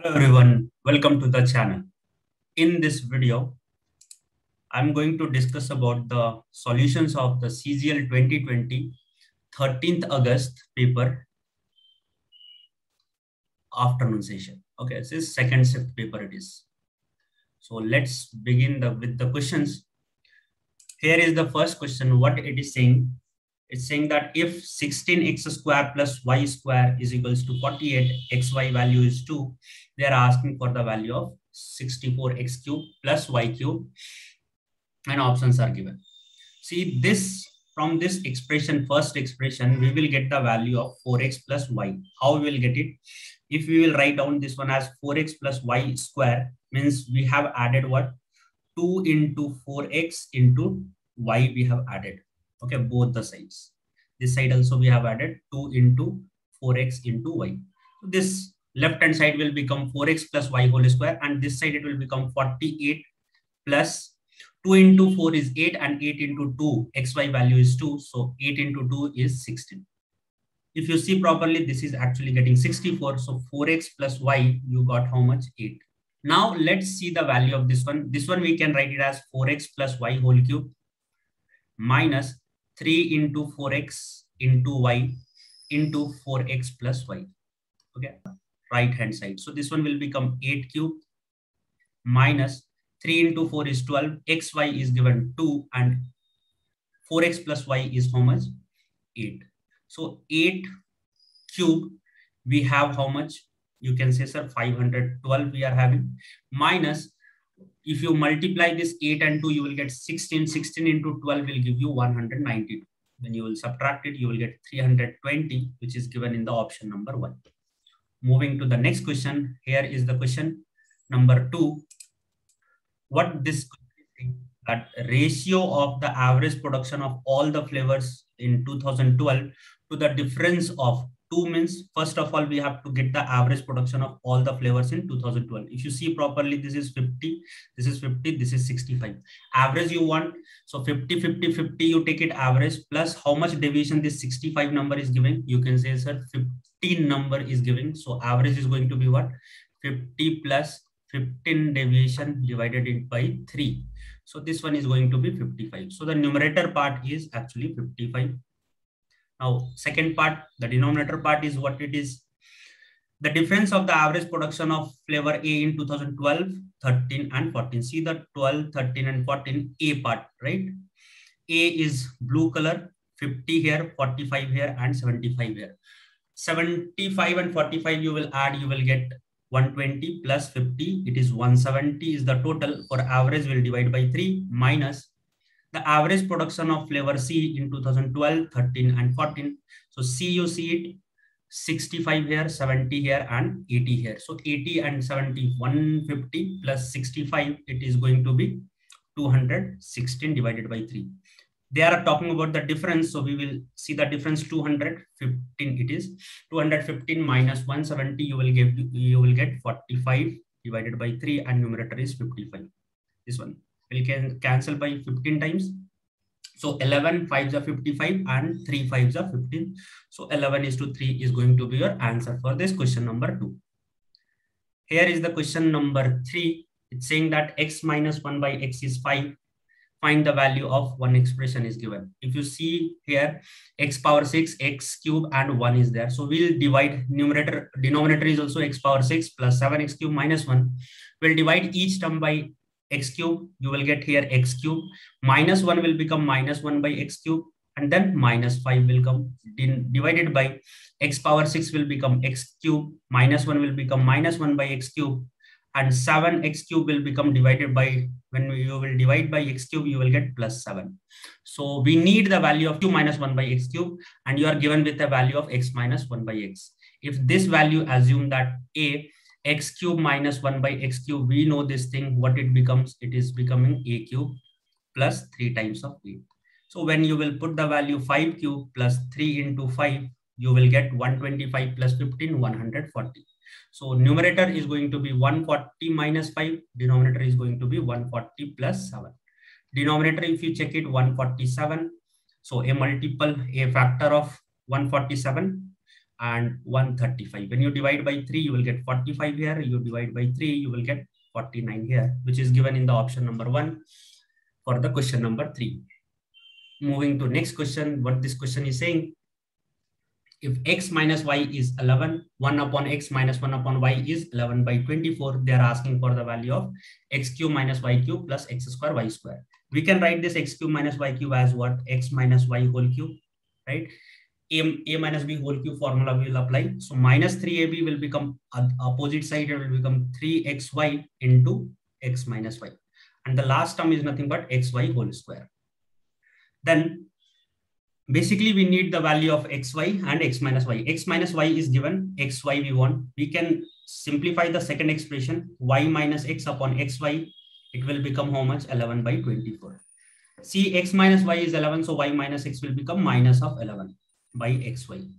Hello everyone, welcome to the channel. In this video, I'm going to discuss about the solutions of the CGL 2020 13th August paper afternoon session. Okay, this is second shift paper it is. So let's begin the, with the questions. Here is the first question, what it is saying it's saying that if 16x square plus y square is equals to 48, xy value is 2, they are asking for the value of 64x cube plus y cube and options are given. See this from this expression, first expression, we will get the value of 4x plus y. How we will get it? If we will write down this one as 4x plus y square, means we have added what? 2 into 4x into y we have added okay both the sides. This side also we have added 2 into 4x into y. So this left hand side will become 4x plus y whole square and this side it will become 48 plus 2 into 4 is 8 and 8 into 2 xy value is 2 so 8 into 2 is 16 if you see properly this is actually getting 64 so 4x plus y you got how much? 8 now let's see the value of this one. This one we can write it as 4x plus y whole cube minus 3 into 4x into y into 4x plus y. Okay, right hand side. So this one will become 8 cube minus 3 into 4 is 12. xy is given 2 and 4x plus y is how much? 8. So 8 cube, we have how much? You can say, sir, 512 we are having minus if you multiply this 8 and 2, you will get 16. 16 into 12 will give you 192. When you will subtract it, you will get 320, which is given in the option number 1. Moving to the next question. Here is the question number 2. What this that ratio of the average production of all the flavors in 2012 to the difference of 2 means first of all we have to get the average production of all the flavors in 2012 if you see properly this is 50 this is 50 this is 65 average you want so 50 50 50 you take it average plus how much deviation this 65 number is giving? You can say sir 15 number is giving. So average is going to be what? 50 plus 15 deviation divided it by 3 so this one is going to be 55 so the numerator part is actually 55 now, second part, the denominator part is what it is. The difference of the average production of flavor A in 2012, 13 and 14. See the 12, 13 and 14 A part, right? A is blue color, 50 here, 45 here and 75 here. 75 and 45 you will add, you will get 120 plus 50. It is 170 is the total for average will divide by 3 minus the average production of flavor C in 2012, 13 and 14. So C you see it 65 here, 70 here and 80 here. So 80 and 70, 150 plus 65, it is going to be 216 divided by 3. They are talking about the difference. So we will see the difference 215 it is 215 minus 170 you will get you will get 45 divided by 3 and numerator is 55. This one we can cancel by 15 times. So 11 5s are 55 and 3 5s are 15. So 11 is to 3 is going to be your answer for this question number 2. Here is the question number 3. It's saying that x minus 1 by x is 5. Find the value of one expression is given. If you see here, x power 6, x cube and 1 is there. So we'll divide numerator, denominator is also x power 6 plus 7x cube minus 1. We'll divide each term by x cube you will get here x cube. Minus 1 will become minus 1 by x cube and then minus 5 will come divided by x power 6 will become x cube. Minus 1 will become minus 1 by x cube and 7 x cube will become divided by when you will divide by x cube you will get plus 7 so we need the value of 2 minus 1 by x cube and you are given with a value of x minus 1 by x. If this value assume that a x cube minus 1 by x cube, we know this thing, what it becomes, it is becoming a cube plus 3 times of a. So when you will put the value 5 cube plus 3 into 5, you will get 125 plus 15, 140. So numerator is going to be 140 minus 5, denominator is going to be 140 plus 7. Denominator, if you check it, 147. So a multiple, a factor of 147 and 135. When you divide by 3, you will get 45 here. You divide by 3, you will get 49 here, which is given in the option number 1 for the question number 3. Moving to next question, what this question is saying, if x minus y is 11, 1 upon x minus 1 upon y is 11 by 24, they are asking for the value of x cube minus y cube plus x square y square. We can write this x cube minus y cube as what? x minus y whole cube, right? A, a minus b whole cube formula we will apply. So minus 3ab will become opposite side, it will become 3xy into x minus y. And the last term is nothing but xy whole square. Then basically we need the value of xy and x minus y. x minus y is given, xy we want. We can simplify the second expression, y minus x upon xy. It will become how much? 11 by 24. See, x minus y is 11, so y minus x will become minus of 11 by xy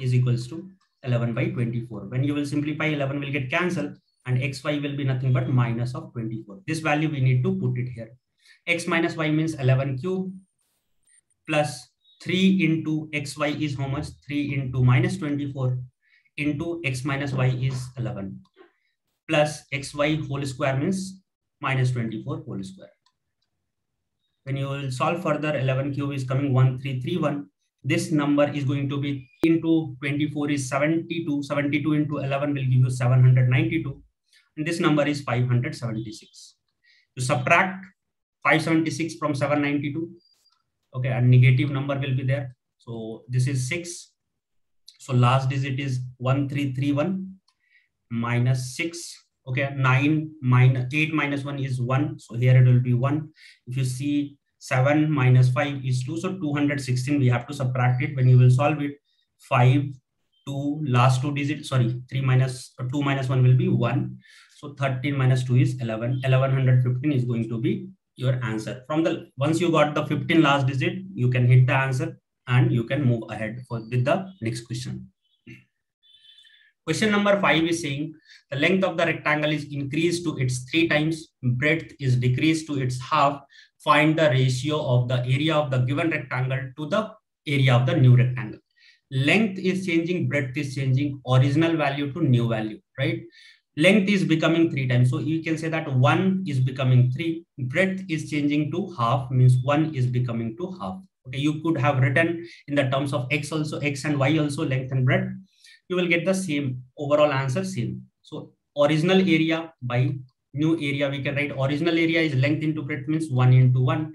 is equals to 11 by 24. When you will simplify, 11 will get cancelled and xy will be nothing but minus of 24. This value we need to put it here. x minus y means 11 cube plus 3 into xy is how much? 3 into minus 24 into x minus y is 11 plus xy whole square means minus 24 whole square. When you will solve further, 11 cube is coming 1331 this number is going to be into 24 is 72 72 into 11 will give you 792 and this number is 576 to subtract 576 from 792 okay a negative number will be there. So this is 6 so last digit is 1331 minus 6 okay 9 minus 8 minus 1 is 1 so here it will be 1 if you see 7 minus 5 is 2. So 216, we have to subtract it. When you will solve it, 5, 2, last two digits, sorry, 3 uh, 2 minus 1 will be 1. So 13 minus 2 is 11. 1115 is going to be your answer. From the, once you got the 15 last digit, you can hit the answer and you can move ahead for, with the next question. Question number five is saying the length of the rectangle is increased to its three times, breadth is decreased to its half, find the ratio of the area of the given rectangle to the area of the new rectangle. Length is changing, breadth is changing, original value to new value, right? Length is becoming three times. So you can say that one is becoming three, breadth is changing to half, means one is becoming to half. Okay, you could have written in the terms of x also, x and y also, length and breadth. You will get the same overall answer, same. So original area by new area we can write. Original area is length into breadth means 1 into 1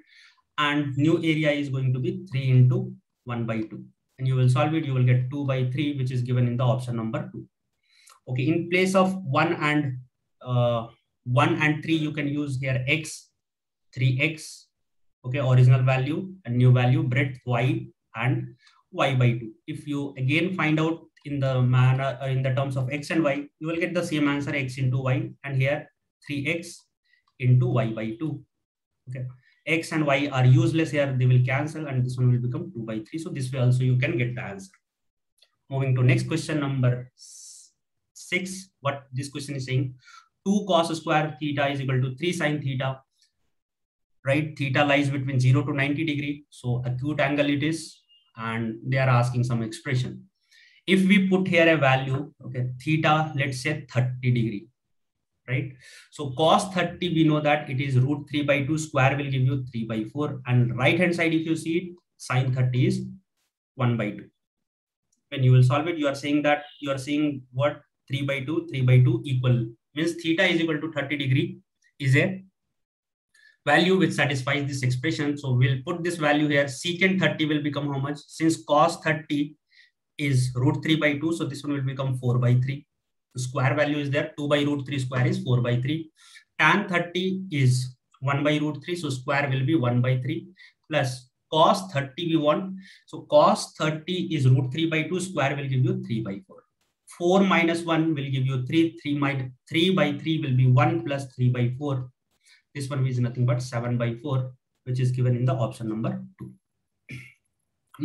and new area is going to be 3 into 1 by 2 and you will solve it. You will get 2 by 3 which is given in the option number 2 okay in place of 1 and uh, 1 and 3 you can use here x 3x okay original value and new value breadth y and y by 2 if you again find out in the manner uh, in the terms of x and y you will get the same answer x into y. And here 3x into y by 2. Okay. X and y are useless here. They will cancel and this one will become 2 by 3. So this way also you can get the answer. Moving to next question number 6. What this question is saying. 2 cos square theta is equal to 3 sine theta. Right? Theta lies between 0 to 90 degree. So acute angle it is. And they are asking some expression. If we put here a value, okay, theta, let's say 30 degree right? So cos 30, we know that it is root 3 by 2 square will give you 3 by 4. And right hand side, if you see it, sine 30 is 1 by 2. When you will solve it, you are saying that you are saying what 3 by 2, 3 by 2 equal means theta is equal to 30 degree is a value which satisfies this expression. So we'll put this value here. Secant 30 will become how much? Since cos 30 is root 3 by 2, so this one will become 4 by 3 square value is there. 2 by root 3 square is 4 by 3 tan 30 is 1 by root 3 so square will be 1 by 3 plus cos 30 we want. So cos 30 is root 3 by 2 square will give you 3 by 4 4 minus 1 will give you 3 3 minus 3 by 3 will be 1 plus 3 by 4 this one is nothing but 7 by 4 which is given in the option number 2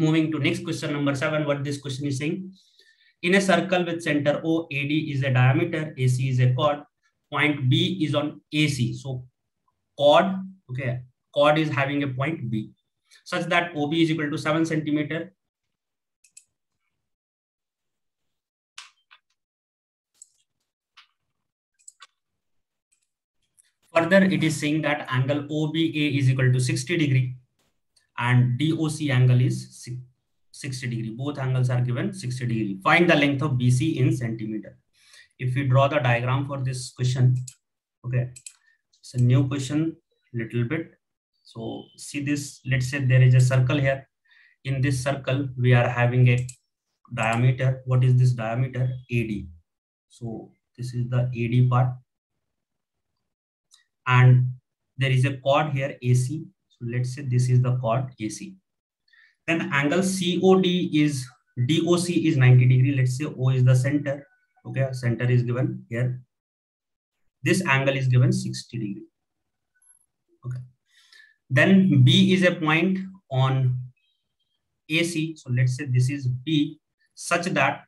moving to next question number 7 what this question is saying in a circle with center O, AD is a diameter, AC is a chord. Point B is on AC. So chord, okay, chord is having a point B such that OB is equal to 7 centimeter. Further, it is saying that angle OBA is equal to 60 degree and DOC angle is 60 degree. Both angles are given 60 degree. Find the length of BC in centimeter. If we draw the diagram for this question, okay, it's a new question, little bit. So see this, let's say there is a circle here. In this circle, we are having a diameter. What is this diameter? AD. So this is the AD part. And there is a chord here, AC. So let's say this is the chord AC. Then angle COD is, DOC is 90 degree. Let's say O is the center. Okay, center is given here. This angle is given 60 degree. Okay. Then B is a point on AC. So let's say this is B such that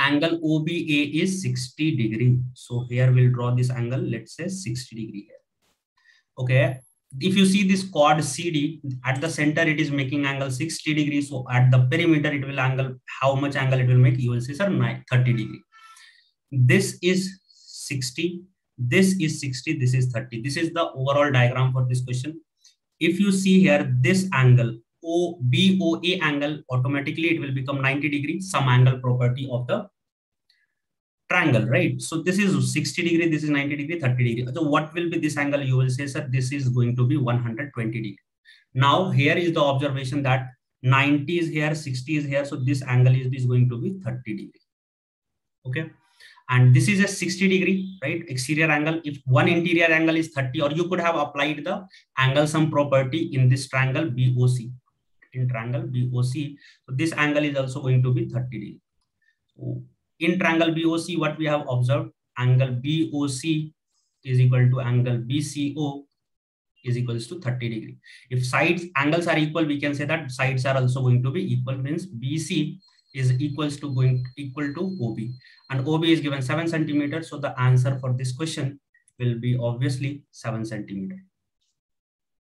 angle OBA is 60 degree. So here we'll draw this angle, let's say 60 degree here. Okay. If you see this chord CD at the center, it is making angle 60 degrees. So at the perimeter, it will angle, how much angle it will make? You will see, sir, 30 degree. This is 60. This is 60. This is 30. This is the overall diagram for this question. If you see here, this angle O BOA angle, automatically it will become 90 degree, sum angle property of the triangle, right? So this is 60 degree, this is 90 degree, 30 degree. So what will be this angle? You will say, sir, this is going to be 120 degree. Now here is the observation that 90 is here, 60 is here. So this angle is, is going to be 30 degree. Okay. And this is a 60 degree, right? Exterior angle. If one interior angle is 30, or you could have applied the angle sum property in this triangle BOC in triangle BOC. So this angle is also going to be 30 degree. In triangle BOC, what we have observed, angle BOC is equal to angle BCO is equals to 30 degree. If sides angles are equal, we can say that sides are also going to be equal, means BC is equals to going equal to OB. And OB is given 7 centimeters. So the answer for this question will be obviously 7 centimeter.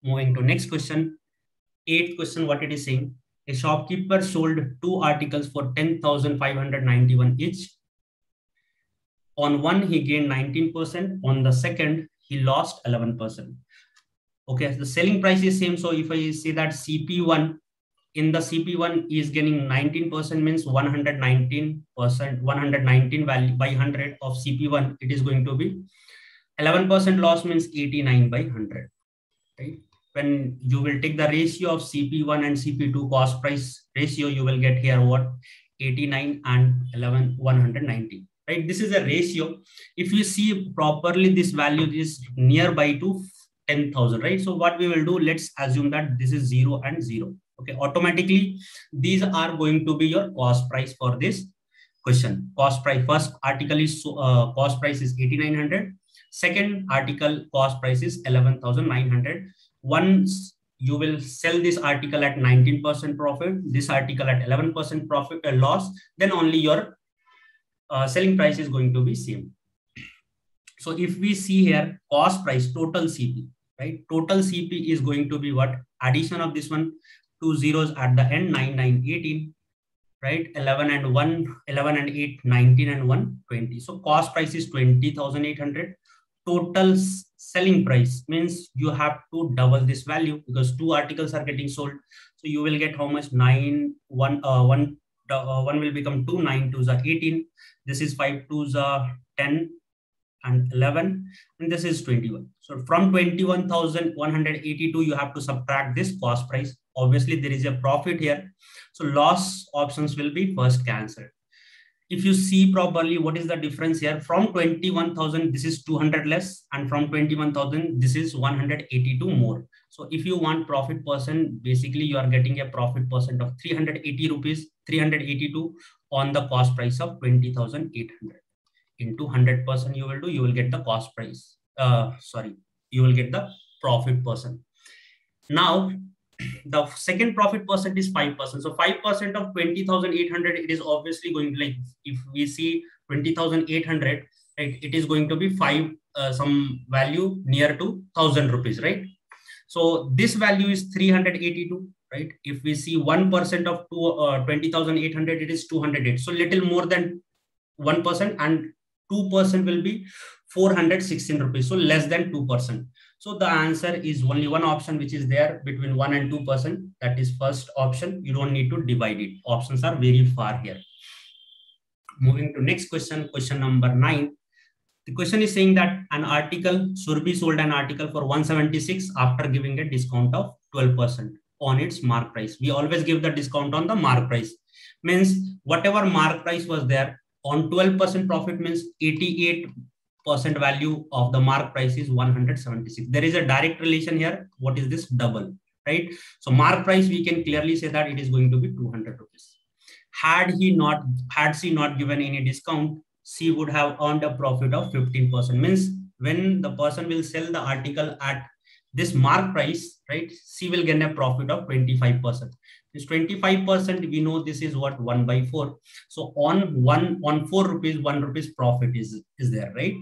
Moving to next question eighth question, what it is saying. A shopkeeper sold two articles for 10,591 each. On one, he gained 19%. On the second, he lost 11%. Okay, the selling price is same. So if I say that CP1 in the CP1 is getting 19% means 119%, 119 value by 100 of CP1, it is going to be 11% loss means 89 by 100, right? When you will take the ratio of CP1 and CP2 cost price ratio, you will get here what 89 and 11, 190, right? This is a ratio. If you see properly, this value is nearby to 10,000, right? So what we will do, let's assume that this is zero and zero. Okay, automatically, these are going to be your cost price for this question. Cost price, first article is uh, cost price is 8,900. Second article cost price is 11,900 once you will sell this article at 19% profit, this article at 11% profit uh, loss, then only your uh, selling price is going to be same. So if we see here cost price, total CP, right? Total CP is going to be what? Addition of this one, two zeros at the end, 9, 9, 18, right? 11 and 1, 11 and 8, 19 and 1, 20. So cost price is 20,800. Total selling price means you have to double this value because two articles are getting sold. So you will get how much nine, one, uh, one, uh, one will become two, nine twos are 18. This is five twos are 10 and 11 and this is 21. So from 21,182, you have to subtract this cost price. Obviously there is a profit here. So loss options will be first cancelled if you see properly what is the difference here? From 21,000 this is 200 less and from 21,000 this is 182 more. So if you want profit percent basically you are getting a profit percent of 380 rupees 382 on the cost price of 20,800 into 100 percent you will do you will get the cost price uh sorry you will get the profit percent now the second profit percent is 5%. So 5% of 20,800, it is obviously going to like, if we see 20,800, right, it is going to be five, uh, some value near to 1000 rupees, right? So this value is 382, right? If we see 1% of two, uh, 20,800, it is 208. So little more than 1% and 2% will be 416 rupees. So less than 2%. So the answer is only one option which is there between 1 and 2%. That is first option. You don't need to divide it. Options are very far here. Moving to next question, question number 9. The question is saying that an article, Surabhi sold an article for 176 after giving a discount of 12% on its mark price. We always give the discount on the mark price. Means whatever mark price was there on 12% profit means 88 percent value of the mark price is 176 there is a direct relation here. What is this? Double right? So mark price we can clearly say that it is going to be 200 rupees. Had he not had she not given any discount she would have earned a profit of 15 percent. Means when the person will sell the article at this mark price right she will get a profit of 25 percent. This 25 percent we know this is what? 1 by 4 so on 1 on 4 rupees 1 rupees profit is is there right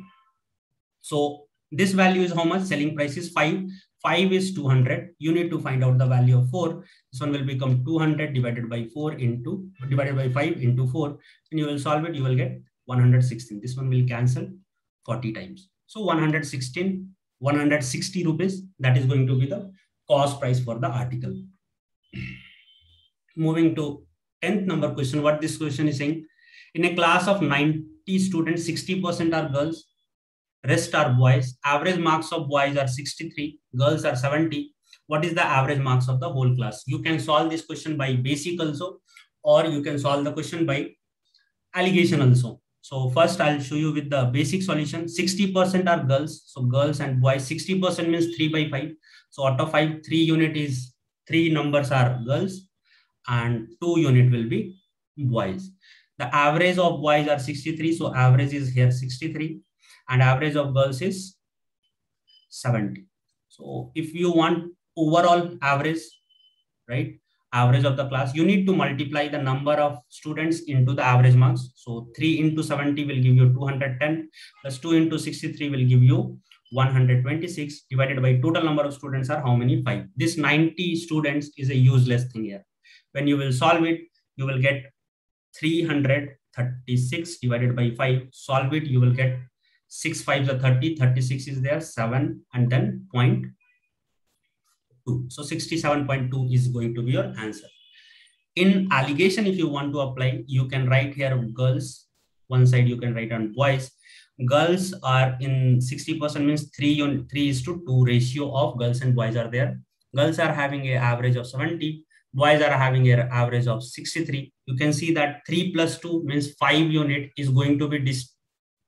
so this value is how much? Selling price is 5. 5 is 200. You need to find out the value of 4. This one will become 200 divided by 4 into, divided by 5 into 4. And you will solve it, you will get 116. This one will cancel 40 times. So 116, 160 rupees, that is going to be the cost price for the article. Moving to 10th number question, what this question is saying. In a class of 90 students, 60% are girls, rest are boys. Average marks of boys are 63, girls are 70. What is the average marks of the whole class? You can solve this question by basic also, or you can solve the question by alligation also. So first I'll show you with the basic solution. 60% are girls. So girls and boys, 60% means 3 by 5. So out of 5, 3 unit is, 3 numbers are girls and 2 unit will be boys. The average of boys are 63. So average is here 63 and average of girls is 70. So if you want overall average, right, average of the class, you need to multiply the number of students into the average marks. So 3 into 70 will give you 210 plus 2 into 63 will give you 126 divided by total number of students are how many? 5. This 90 students is a useless thing here. When you will solve it, you will get 336 divided by 5. Solve it, you will get 6 5s are 30, 36 is there, 7 and then 0.2. So 67.2 is going to be your answer. In alligation, if you want to apply, you can write here girls. One side you can write on boys. Girls are in 60% means 3, 3 is to 2 ratio of girls and boys are there. Girls are having an average of 70. Boys are having an average of 63. You can see that 3 plus 2 means 5 unit is going to be dis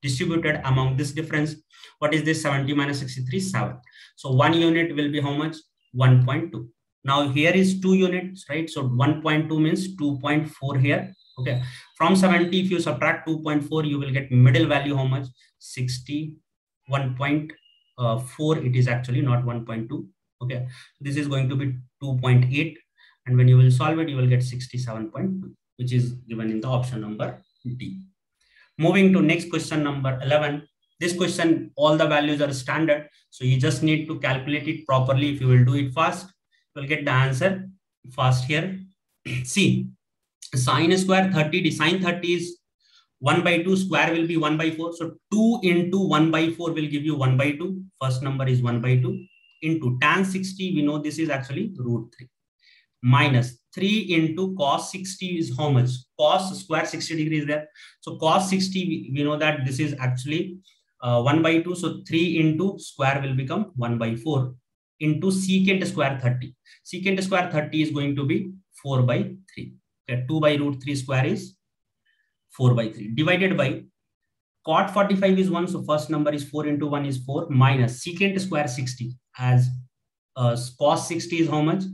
distributed among this difference. What is this 70 minus 63? 7. So one unit will be how much? 1.2. Now here is two units, right? So 1.2 means 2.4 here. Okay. From 70, if you subtract 2.4, you will get middle value how much? 60, 1.4. Uh, it is actually not 1.2. Okay. This is going to be 2.8. And when you will solve it, you will get 67.2, which is given in the option number D. Moving to next question number 11. This question, all the values are standard. So you just need to calculate it properly. If you will do it fast, you will get the answer fast here. See, sine square 30, sine 30 is 1 by 2 square will be 1 by 4. So 2 into 1 by 4 will give you 1 by 2. First number is 1 by 2 into tan 60. We know this is actually root 3 minus 3 into cos 60 is how much? Cos square 60 degrees there. So cos 60, we, we know that this is actually uh, 1 by 2. So 3 into square will become 1 by 4 into secant square 30. Secant square 30 is going to be 4 by 3. Okay, 2 by root 3 square is 4 by 3 divided by cot 45 is 1. So first number is 4 into 1 is 4 minus secant square 60 as uh, cos 60 is how much?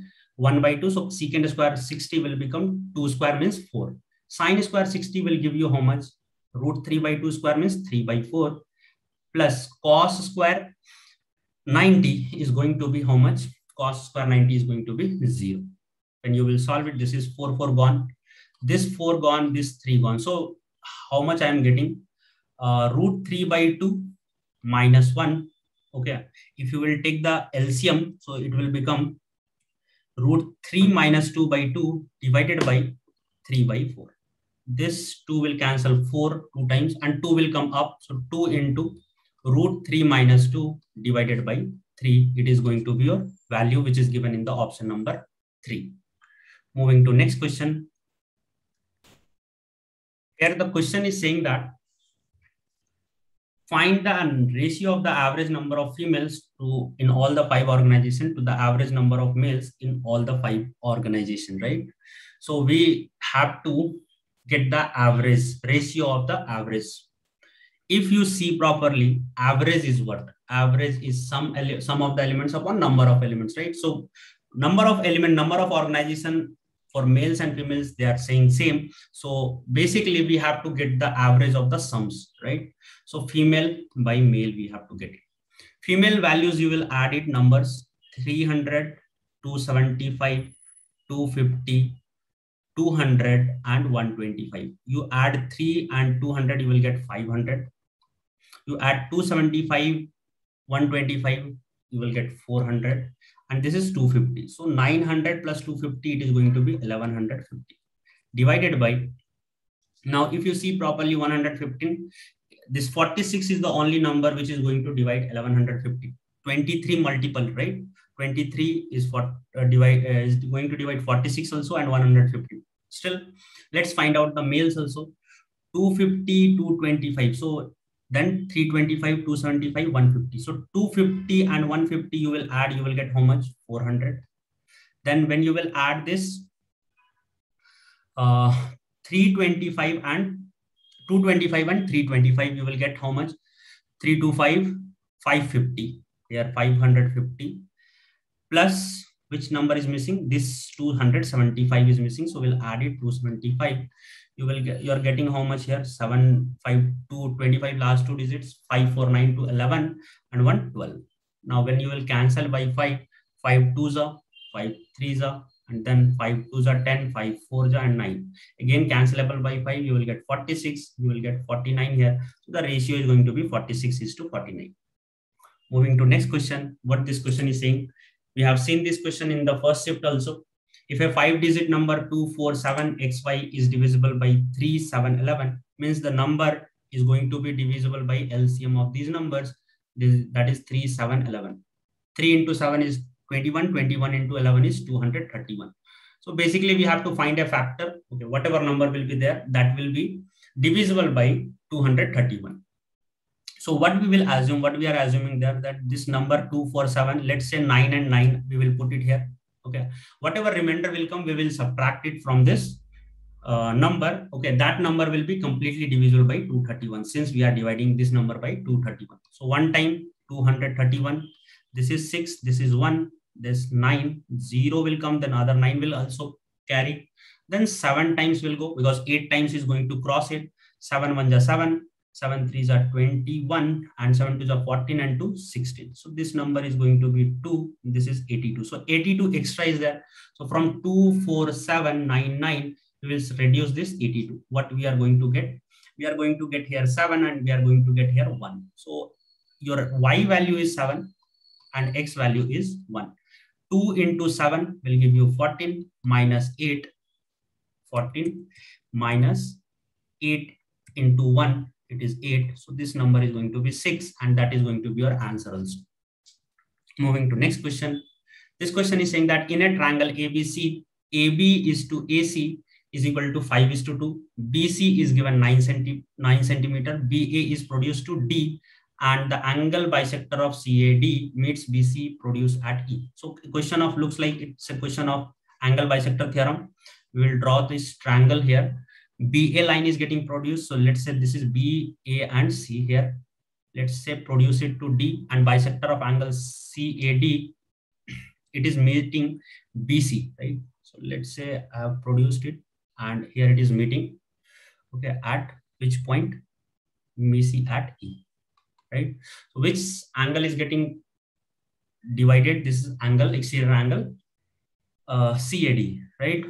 1 by 2. So secant square 60 will become 2 square means 4. Sine square 60 will give you how much? Root 3 by 2 square means 3 by 4 plus cos square 90 is going to be how much? Cos square 90 is going to be 0. When you will solve it, this is 4, 4 gone. This 4 gone, this 3 gone. So how much I am getting? Uh, root 3 by 2 minus 1. Okay. If you will take the LCM, so it will become root 3 minus 2 by 2 divided by 3 by 4. this 2 will cancel 4 two times and 2 will come up. So 2 into root 3 minus 2 divided by 3. It is going to be your value which is given in the option number 3. Moving to next question. Here the question is saying that find the ratio of the average number of females to in all the five organizations to the average number of males in all the five organizations, right? So we have to get the average ratio of the average. If you see properly, average is what? Average is sum sum of the elements upon number of elements, right? So number of element, number of organization for males and females, they are saying same. So basically we have to get the average of the sums, right? So female by male, we have to get it. Female values, you will add it numbers 300, 275, 250, 200 and 125. You add 3 and 200, you will get 500. You add 275, 125, you will get 400. And this is 250. So 900 plus 250, it is going to be 1150. Divided by, now if you see properly 115, this 46 is the only number which is going to divide 1150. 23 multiple, right? 23 is for uh, divide uh, is going to divide 46 also and 150 still let's find out the males also 250 225 so then 325 275 150 so 250 and 150 you will add you will get how much? 400 then when you will add this uh 325 and 225 and 325 you will get how much? 325 550 here 550 plus which number is missing? This 275 is missing so we'll add it 275 you will get you're getting how much here? 7 5 2 25 last two digits 5 4 9 to 11 and 1 12 now when you will cancel by 5 5 2s are 5 3s are and then 5 2s are 10 5 4s are and 9 again cancelable by 5 you will get 46 you will get 49 here. So the ratio is going to be 46 is to 49 moving to next question. What this question is saying? We have seen this question in the first shift also. If a five digit number 247xy is divisible by 3, 7, 11, means the number is going to be divisible by LCM of these numbers. This, that is 3, 7, 11. 3 into 7 is 21, 21 into 11 is 231. So basically we have to find a factor, okay, whatever number will be there, that will be divisible by 231. So what we will assume, what we are assuming there that this number 247, let's say 9 and 9, we will put it here. Okay. Whatever remainder will come, we will subtract it from this uh, number. Okay. That number will be completely divisible by 231 since we are dividing this number by 231. So one time 231, this is 6, this is 1, this 9, 0 will come, then other 9 will also carry. Then 7 times will go because 8 times is going to cross it. 7 1 is 7, 7 3s are 21 and 7 2s are 14 and 2 16 so this number is going to be 2 this is 82 so 82 extra is there. So from 24799 we will reduce this 82 what we are going to get? We are going to get here 7 and we are going to get here 1 so your y value is 7 and x value is 1 2 into 7 will give you 14 minus 8 14 minus 8 into 1 it is 8 so this number is going to be 6 and that is going to be your answer also. Moving to next question. This question is saying that in a triangle abc ab is to ac is equal to 5 is to 2 bc is given 9 centi 9 centimeter. Ba is produced to d and the angle bisector of cad meets bc produced at e. So question of looks like it's a question of angle bisector theorem. We will draw this triangle here BA line is getting produced. So let's say this is B, A, and C here. Let's say produce it to D and bisector of angle CAD, it is meeting BC, right? So let's say I have produced it and here it is meeting. Okay, at which point? BC at E, right? So which angle is getting divided? This is angle, exterior angle, uh, CAD, right?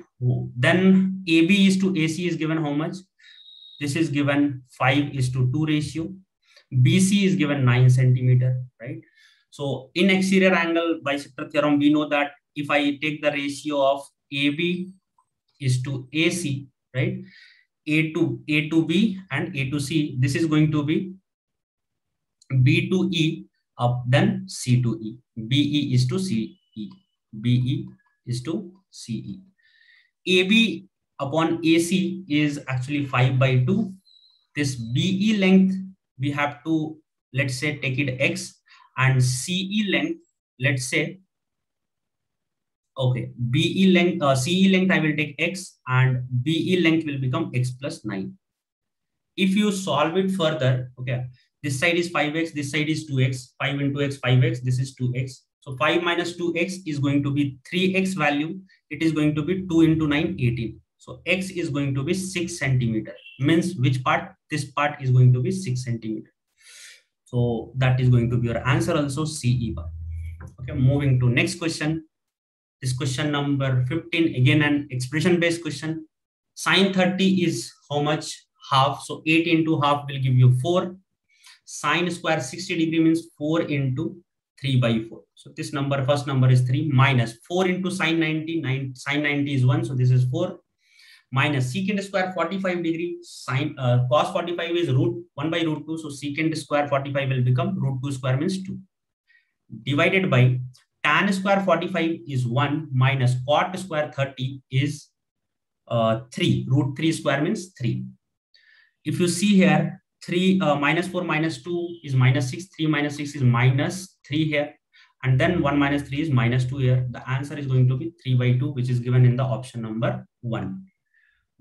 Then AB is to AC is given how much? This is given 5 is to 2 ratio. BC is given 9 centimeter, right? So in exterior angle bisector theorem, we know that if I take the ratio of AB is to AC, right? A to A to B and A to C. This is going to be B to E up then C to E. BE is to CE. BE is to CE. AB upon AC is actually 5 by 2. This BE length, we have to, let's say, take it X and CE length, let's say, okay, BE length, uh, CE length, I will take X and BE length will become X plus 9. If you solve it further, okay, this side is 5x, this side is 2x, 5 into x, 5x, this is 2x. So 5 minus 2x is going to be 3x value. It is going to be 2 into 9, 18. So x is going to be 6 centimeter. Means which part? This part is going to be 6 centimeter. So that is going to be your answer also CE bar. Okay, moving to next question. This question number 15, again an expression based question. Sine 30 is how much? Half. So 8 into half will give you 4 sine square 60 degree means 4 into 3 by 4. So this number, first number is 3 minus 4 into sine 90, 9, sine 90 is 1. So this is 4 minus secant square 45 degree sine uh, cos 45 is root 1 by root 2. So secant square 45 will become root 2 square means 2 divided by tan square 45 is 1 minus cot square 30 is uh, 3 root 3 square means 3 if you see here 3 uh, minus 4 minus 2 is minus 6 3 minus 6 is minus 3 here. And then 1 minus 3 is minus 2 here. The answer is going to be 3 by 2 which is given in the option number 1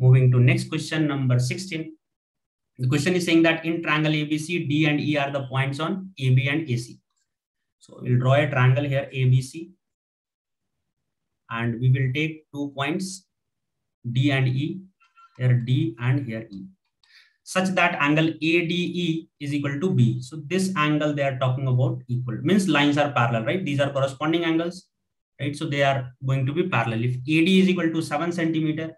moving to next question number 16 the question is saying that in triangle abc d and e are the points on ab and ac so we'll draw a triangle here abc and we will take two points d and e here d and here e such that angle ADE is equal to B. So this angle they are talking about equal means lines are parallel, right? These are corresponding angles, right? So they are going to be parallel. If AD is equal to 7 centimeter,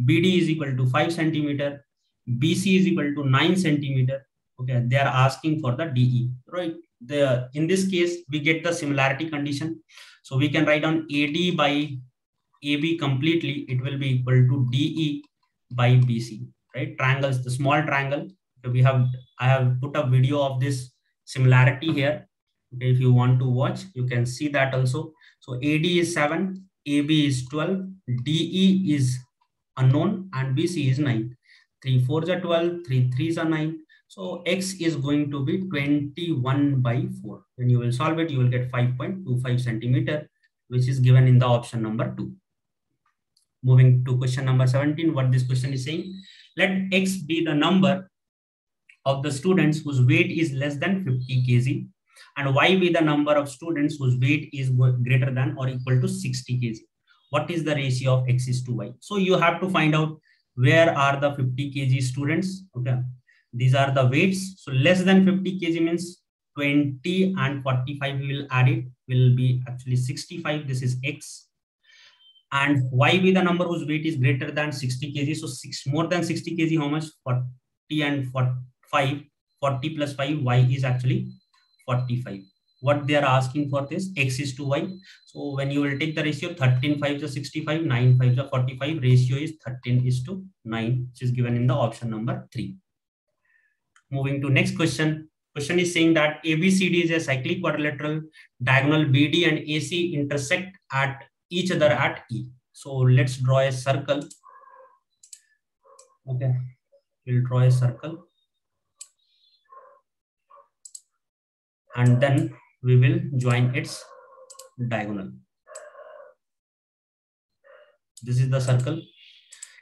BD is equal to 5 centimeter, BC is equal to 9 centimeter. Okay, they are asking for the DE, right? The, in this case, we get the similarity condition. So we can write on AD by AB completely, it will be equal to DE by BC right? Triangles, the small triangle. So we have, I have put a video of this similarity here. Okay, if you want to watch, you can see that also. So AD is 7, AB is 12, DE is unknown, and BC is 9. 3 4s are 12, 3 3s are 9. So X is going to be 21 by 4. When you will solve it, you will get 5.25 centimeter, which is given in the option number 2. Moving to question number 17, what this question is saying. Let X be the number of the students whose weight is less than 50 kg and Y be the number of students whose weight is greater than or equal to 60 kg. What is the ratio of X is to Y? So you have to find out where are the 50 kg students. Okay. These are the weights. So less than 50 kg means 20 and 45 we will add it will be actually 65. This is X and y be the number whose weight is greater than 60 kg. So six more than 60 kg, how much? 40 and 45, 40 plus 5, y is actually 45. What they are asking for this, x is to y. So when you will take the ratio, 13 5 is 65, 9 5 is 45, ratio is 13 is to 9, which is given in the option number 3. Moving to next question. Question is saying that ABCD is a cyclic quadrilateral, diagonal BD and AC intersect at each other at E. So let's draw a circle. Okay, we'll draw a circle. And then we will join its diagonal. This is the circle.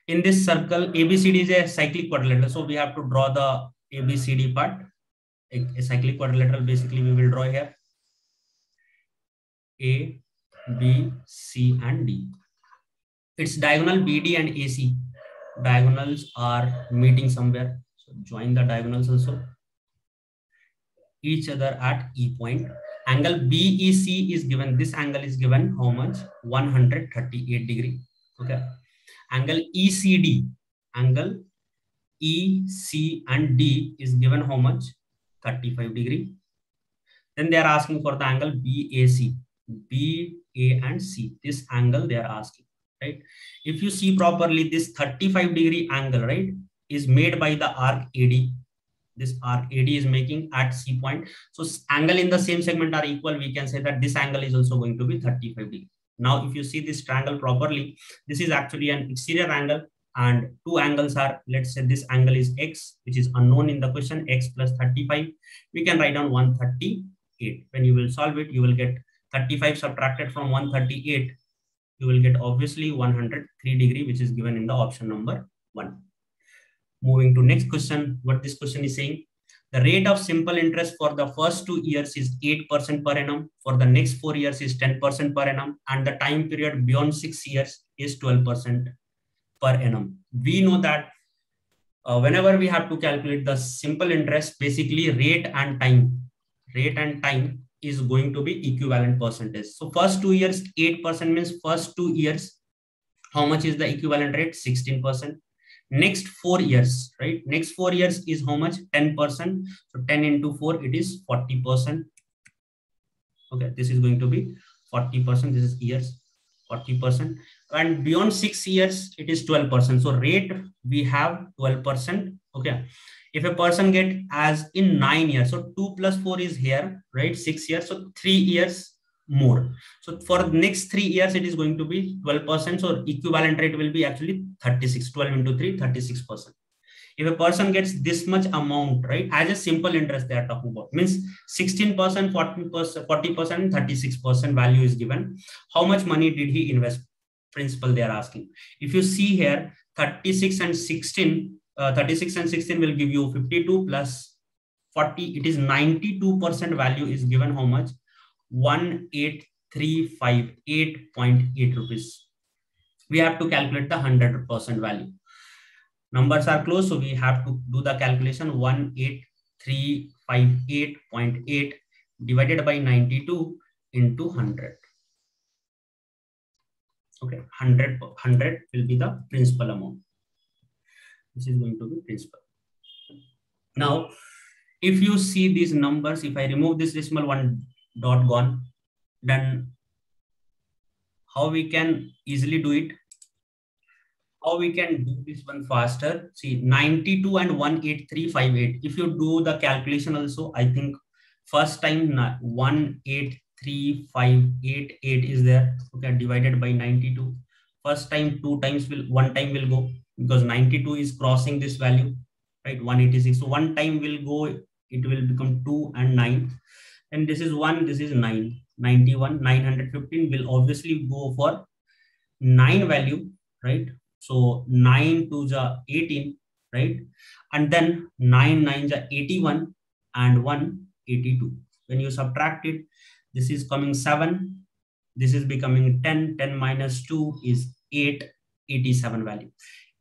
In this circle, ABCD is a cyclic quadrilateral. So we have to draw the ABCD part. A, a cyclic quadrilateral, basically we will draw here. A, B, C, and D. Its diagonal BD and AC. Diagonals are meeting somewhere. So join the diagonals also. Each other at E point. Angle BEC is given. This angle is given how much? 138 degree. Okay. Angle ECD. Angle EC and D is given how much? 35 degree. Then they are asking for the angle BAC. B a and C. This angle they are asking, right? If you see properly this 35 degree angle, right? is made by the arc AD. This arc AD is making at C point. So angle in the same segment are equal. We can say that this angle is also going to be 35 degree. Now, if you see this triangle properly, this is actually an exterior angle and two angles are, let's say this angle is X, which is unknown in the question, X plus 35. We can write down 138. When you will solve it, you will get 35 subtracted from 138. You will get obviously 103 degree, which is given in the option number one. Moving to next question, what this question is saying, the rate of simple interest for the first two years is 8% per annum. For the next four years is 10% per annum. And the time period beyond six years is 12% per annum. We know that uh, whenever we have to calculate the simple interest, basically rate and time, rate and time is going to be equivalent percentage. So first two years, 8% means first two years, how much is the equivalent rate? 16% next four years, right? Next four years is how much? 10%. So 10 into 4, it is 40%. Okay, this is going to be 40%. This is years, 40%. And beyond six years, it is 12%. So rate, we have 12%. Okay. If a person get as in nine years, so two plus four is here, right? Six years. So three years more. So for the next three years, it is going to be 12%. So equivalent rate will be actually 36, 12 into 3, 36%. If a person gets this much amount, right, as a simple interest they are talking about, means 16%, 40%, 40%, 36% value is given. How much money did he invest? Principal they are asking. If you see here, 36 and 16, uh, 36 and 16 will give you 52 plus 40. It is 92% value is given how much? 18358.8 rupees. We have to calculate the 100% value. Numbers are close, so we have to do the calculation 18358.8 divided by 92 into 100. Okay, 100, 100 will be the principal amount. This is going to be principal. Now, if you see these numbers, if I remove this decimal one dot gone then how we can easily do it? How we can do this one faster? See 92 and 18358 if you do the calculation also i think first time 18358 is there. Okay divided by 92 first time two times will one time will go because 92 is crossing this value right? 186 so one time will go it will become 2 and 9 and this is 1, this is 9. 91, 915 will obviously go for 9 value, right? So 9 to the 18, right? And then 9 9 the 81 and 1 82. When you subtract it, this is coming 7. This is becoming 10. 10 minus 2 is 8, 87 value.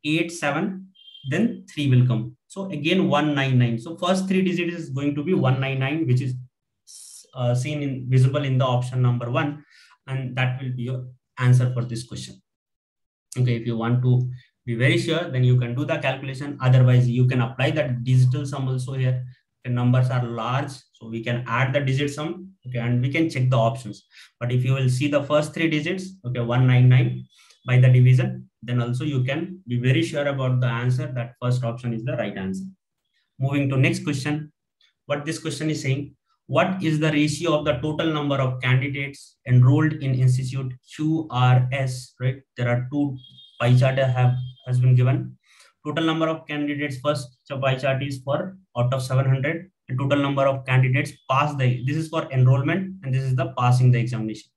8, 7, then 3 will come. So again 199. So first three digits is going to be 199, which is uh, seen in visible in the option number one and that will be your answer for this question. Okay if you want to be very sure then you can do the calculation. Otherwise you can apply that digital sum also here. The numbers are large so we can add the digit sum okay and we can check the options. But if you will see the first three digits okay 199 by the division then also you can be very sure about the answer. That first option is the right answer. Moving to next question. What this question is saying what is the ratio of the total number of candidates enrolled in institute QRS, right? There are two pie chart have has been given. Total number of candidates first pie chart is for out of 700. The total number of candidates pass the, this is for enrollment and this is the passing the examination.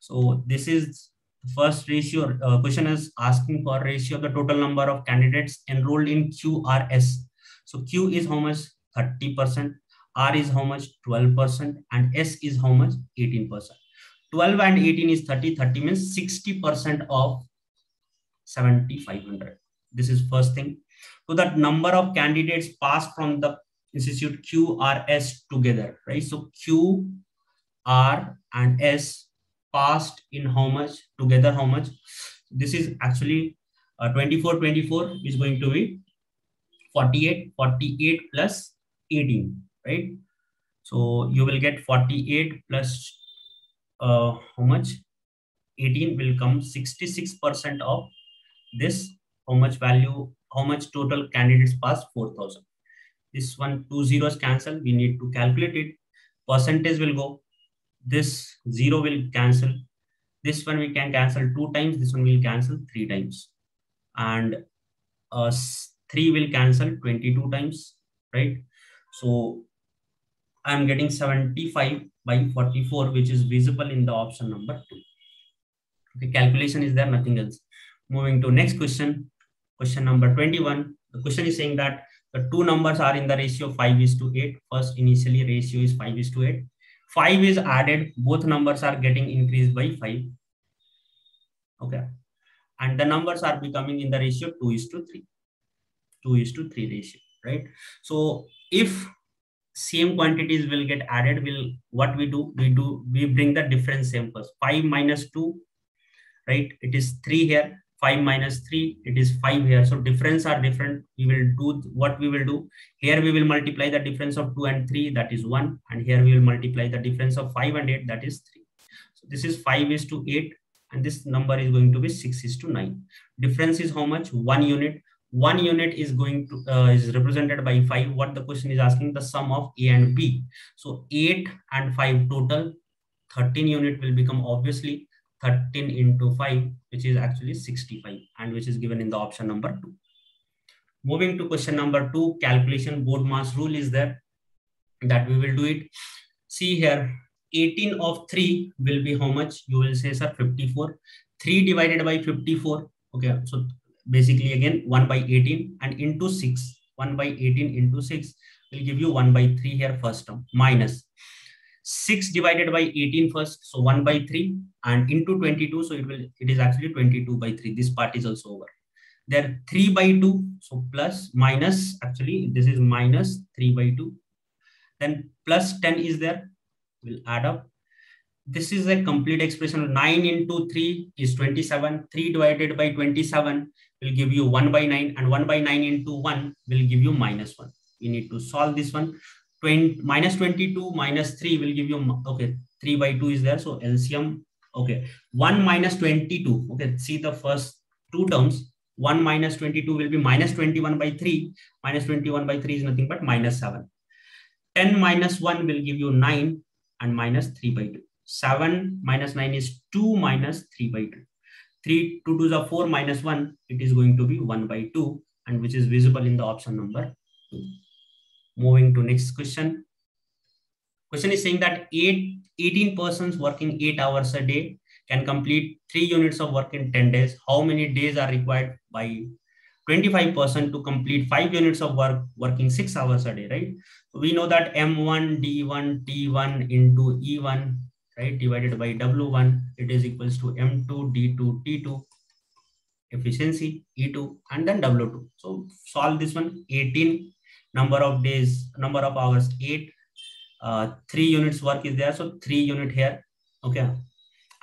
So this is first ratio uh, question is asking for ratio of the total number of candidates enrolled in QRS. So Q is how much? 30%. R is how much? 12% and S is how much? 18%. 12 and 18 is 30. 30 means 60% of 7500. This is first thing. So that number of candidates passed from the institute Q, R, S together, right? So Q, R and S passed in how much? Together how much? This is actually uh, 24, 24 is going to be 48, 48 plus 18 right? So you will get 48 plus uh, how much? 18 will come 66% of this. How much value how much total candidates pass? 4000 this one two zeros cancel we need to calculate it. Percentage will go. This zero will cancel. This one we can cancel two times. This one will cancel three times. And uh, 3 will cancel 22 times right? So i'm getting 75 by 44 which is visible in the option number 2 the calculation is there nothing else. Moving to next question question number 21 the question is saying that the two numbers are in the ratio 5 is to 8 first initially ratio is 5 is to 8 5 is added both numbers are getting increased by 5 okay. And the numbers are becoming in the ratio 2 is to 3 2 is to 3 ratio right? So if same quantities will get added will what we do we do we bring the difference same first 5 minus 2 right? It is 3 here 5 minus 3 it is 5 here. So difference are different. We will do what we will do. Here we will multiply the difference of 2 and 3 that is 1 and here we will multiply the difference of 5 and 8 that is 3 so this is 5 is to 8 and this number is going to be 6 is to 9 difference is how much? One unit one unit is going to uh, is represented by 5 what the question is asking the sum of a and b. So 8 and 5 total. 13 unit will become obviously 13 into 5 which is actually 65 and which is given in the option number 2 moving to question number 2 calculation BODMAS rule is there that we will do it. See here 18 of 3 will be how much? You will say sir 54 3 divided by 54 okay so basically again 1 by 18 and into 6 1 by 18 into 6 will give you 1 by 3 here first term minus. 6 divided by 18 first so 1 by 3 and into 22 so it will it is actually 22 by 3 this part is also over. There 3 by 2 so plus minus actually this is minus 3 by 2 then plus 10 is there will add up. This is a complete expression. 9 into 3 is 27 3 divided by 27 will give you 1 by 9 and 1 by 9 into 1 will give you minus 1 we need to solve this one. 20 minus 22 minus 3 will give you okay 3 by 2 is there. So LCM okay. 1 minus 22 okay see the first two terms. 1 minus 22 will be minus 21 by 3 minus 21 by 3 is nothing but minus 7 10 minus 1 will give you 9 and minus 3 by 2 7 minus 9 is 2 minus 3 by 2 3 2 to the 4 minus 1 it is going to be 1 by 2 and which is visible in the option number 2 Moving to next question. Question is saying that eight, 18 persons working eight hours a day can complete three units of work in 10 days. How many days are required by 25% to complete five units of work working six hours a day, right? So we know that M1, D1, T1 into E1, right, divided by W1, it is equals to M2, D2, T2, efficiency, E2, and then W2. So solve this one, 18 number of days number of hours eight uh, three units work is there. So three unit here okay.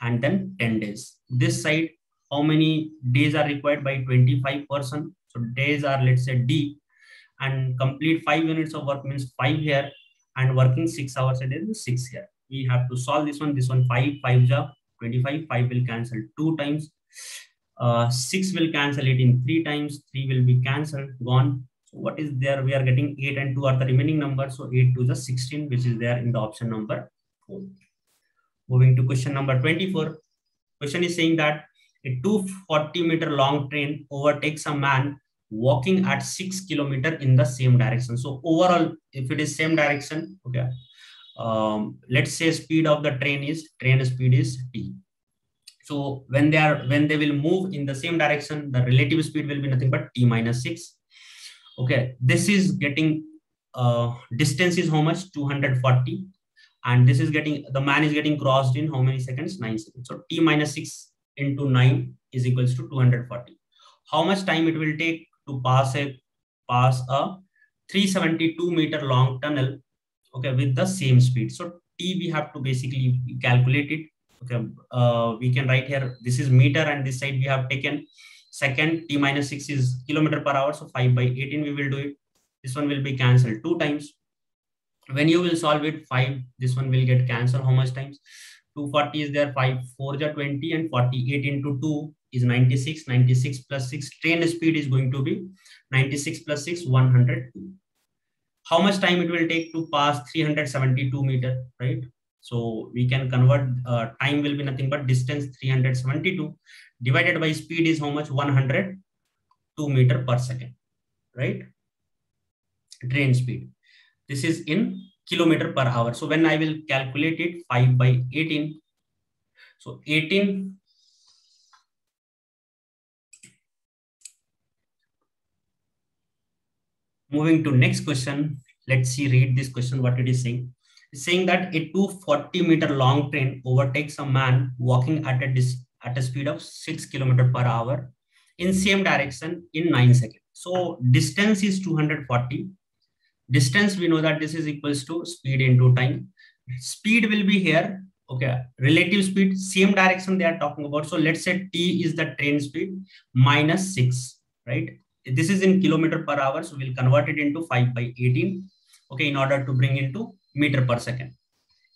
And then 10 days. This side how many days are required by 25 person? So days are let's say d. And complete five units of work means five here. And working six hours a day is six here we have to solve this one this one five five job 25 five will cancel two times uh, six will cancel it in three times three will be cancelled gone so what is there? We are getting 8 and 2 are the remaining numbers. So 8 to the 16, which is there in the option number 4. Moving to question number 24. Question is saying that a 240 meter long train overtakes a man walking at 6 kilometer in the same direction. So overall, if it is same direction, okay, um, let's say speed of the train is, train speed is t. So when they are, when they will move in the same direction, the relative speed will be nothing but t minus 6 okay this is getting uh, distance is how much? 240 and this is getting the man is getting crossed in how many seconds? 9 seconds. So t minus 6 into 9 is equals to 240 how much time it will take to pass a pass a 372 meter long tunnel okay with the same speed so t we have to basically calculate it okay uh, we can write here this is meter and this side we have taken Second, t minus 6 is kilometer per hour. So 5 by 18, we will do it. This one will be cancelled two times. When you will solve it, 5, this one will get cancelled. How much times? 240 is there, 5, 4 are 20 and 48 into 2 is 96 96 plus 6 train speed is going to be 96 plus 6 102 how much time it will take to pass 372 meter right? So we can convert uh, time will be nothing but distance 372 divided by speed is how much? 102 meter per second right? Train speed. This is in kilometer per hour. So when i will calculate it 5 by 18 so 18 moving to next question. Let's see read this question what it is saying. It's saying that a 240 meter long train overtakes a man walking at a at a speed of 6 kilometer per hour in same direction in 9 seconds. So distance is 240 distance we know that this is equals to speed into time. Speed will be here okay relative speed same direction they are talking about. So let's say t is the train speed minus 6 right this is in kilometer per hour so we'll convert it into 5 by 18 okay in order to bring into meter per second.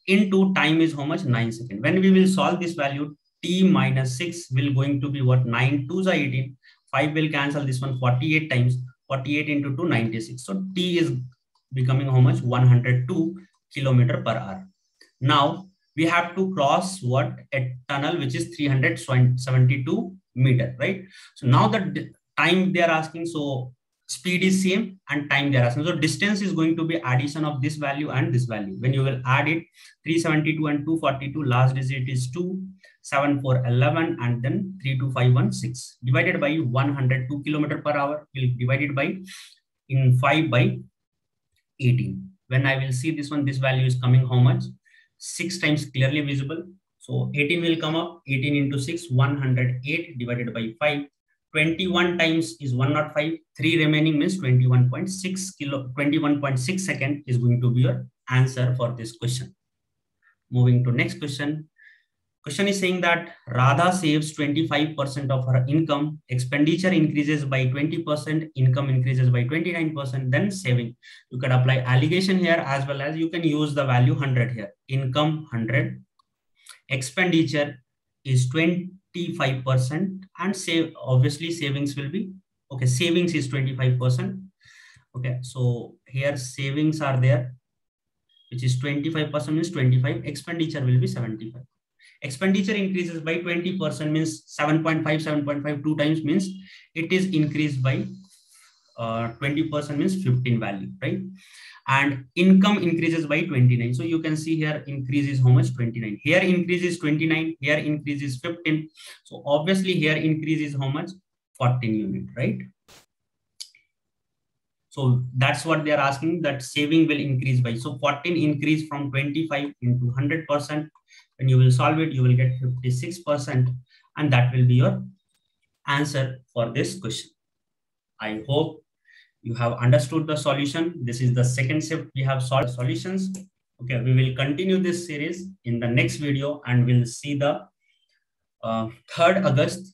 Into time is how much? 9 second. When we will solve this value t minus 6 will going to be what? 9 2 is 18 5 will cancel this one 48 times 48 into 2 96 so t is becoming how much? 102 kilometer per hour. Now we have to cross what? A tunnel which is 372 meter right? So now the time they are asking so speed is same and time they are asking. So distance is going to be addition of this value and this value. When you will add it 372 and 242 last digit is 2 7 4 11 and then 32516 divided by 102 kilometer per hour will divided by in 5 by 18 when i will see this one this value is coming how much? 6 times clearly visible. So 18 will come up, 18 into 6, 108 divided by 5. 21 times is 105, 3 remaining means 21.6 kilo, 21.6 second is going to be your answer for this question. Moving to next question. Question is saying that Radha saves 25% of her income, expenditure increases by 20%, income increases by 29%, then saving. You can apply alligation here as well as you can use the value 100 here. Income 100, expenditure is 25% and save obviously savings will be okay savings is 25% okay so here savings are there which is 25% means 25 expenditure will be 75 expenditure increases by 20% means 7.5, 7.5, two times means it is increased by 20% uh, means 15 value, right? And income increases by 29. So you can see here increases how much 29. Here increases 29, here increases 15. So obviously here increases how much 14 unit, right? So that's what they're asking that saving will increase by. So 14 increase from 25 into 100%. When you will solve it, you will get 56% and that will be your answer for this question. I hope you have understood the solution. This is the second step we have solved solutions. Okay, we will continue this series in the next video and we'll see the uh, 3rd August,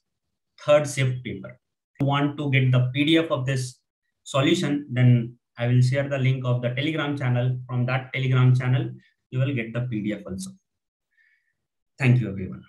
third shift paper. If you want to get the PDF of this solution, then I will share the link of the Telegram channel. From that Telegram channel, you will get the PDF also. Thank you, everyone.